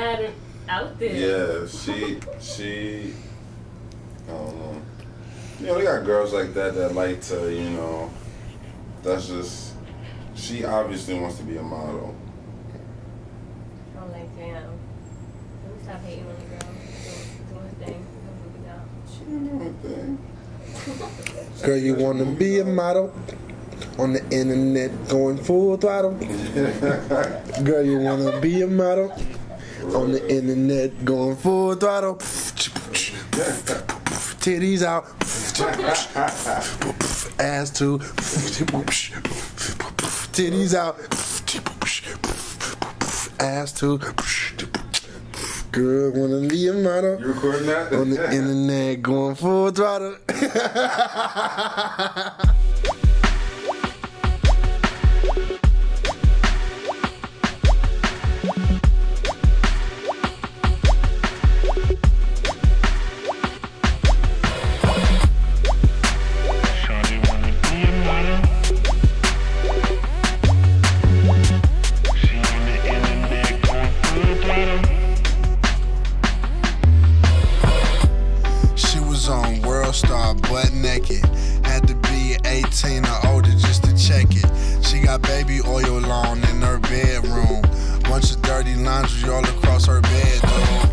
mad out there. Yeah, she she. I don't know. You know, we got girls like that that like to, you know, that's just. She obviously wants to be a model. I'm like, damn. Let me stop hating on the girl. Doing his thing. She don't know anything. Girl, you wanna be a model on the internet going full throttle. Girl, you wanna be a model on the internet going full throttle. Titties out, ass too, titties out, ass too. Girl, wanna be a model You recording that? on the internet going full throttle. all across her bedroom.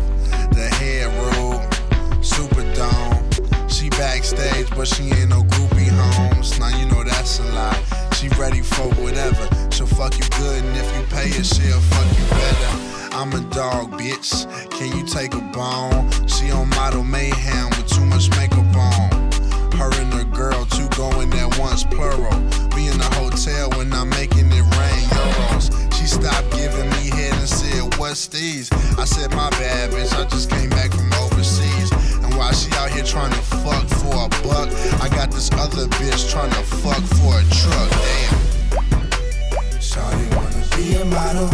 The headroom, super dome. She backstage, but she ain't no groupie homes. Now you know that's a lie. She ready for whatever. She'll fuck you good, and if you pay her, she'll fuck you better. I'm a dog, bitch. Can you take a bone? She on model mayhem with too much makeup on. Her and her girl, two going at once, plural. We in the said, I said, My bad, bitch. I just came back from overseas. And while she out here trying to fuck for a buck, I got this other bitch trying to fuck for a truck. Damn. Shawty wanna be a model.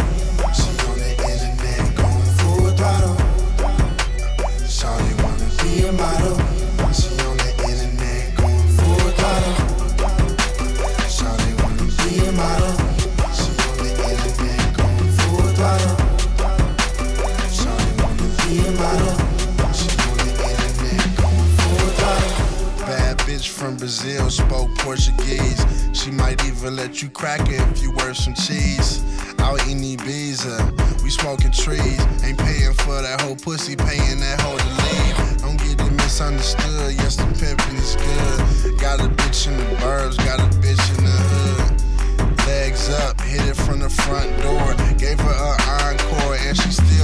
She on the internet going full throttle. Shawty wanna be a model. From Brazil spoke Portuguese. She might even let you crack it if you wear some cheese. Out in Ibiza, we smoking trees. Ain't paying for that whole pussy, paying that whole to leave. Don't get it misunderstood. Yes, the pimpin' is good. Got a bitch in the burbs, got a bitch in the hood. Legs up, hit it from the front door. Gave her an encore, and she still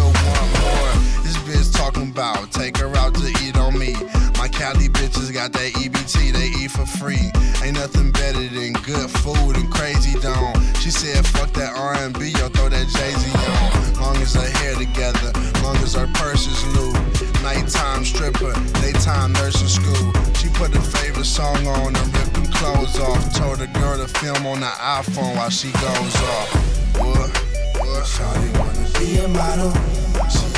Got that EBT, they eat for free. Ain't nothing better than good food and crazy dome. She said, fuck that R&B, yo, throw that Jay-Z on. Long as her hair together, long as her purse is loose. Nighttime stripper, daytime nursing school. She put her favorite song on and ripped them clothes off. Told the girl to film on the iPhone while she goes off. What? What? Shawty wanna be a model. She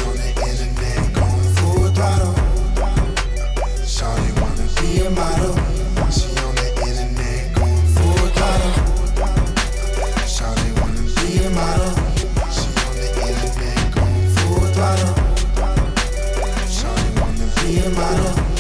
Добро